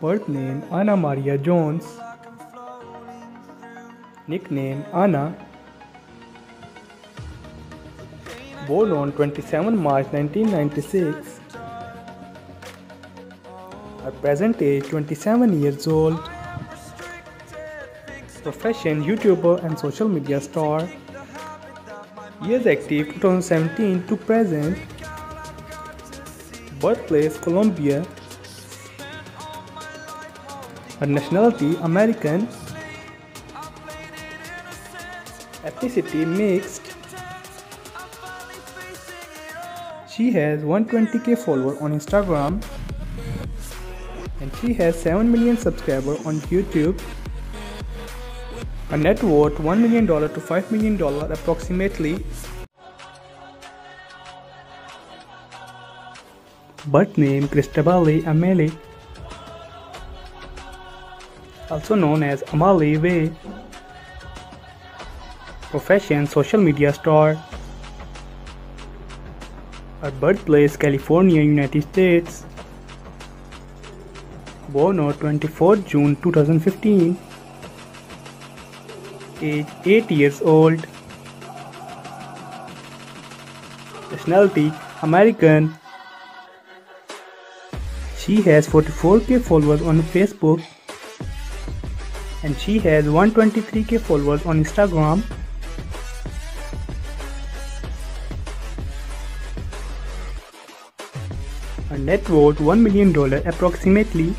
Birth name Ana Maria Jones. Nickname Ana. Born on 27 March 1996. Her present age 27 years old. Profession YouTuber and social media star. Years active 2017 to present. Birthplace Colombia. Her nationality American. Ethnicity mixed. She has 120k followers on Instagram and she has 7 million subscribers on YouTube. Her net worth $1 million to $5 million approximately. Birth name Christabel Emmali, also known as Emmaliway. Profession social media star. Her birthplace California, United States. Born on 24 June 2015. Age 8 years old. Nationality American. She has 44k followers on Facebook and she has 123k followers on Instagram. Her net worth $1 million approximately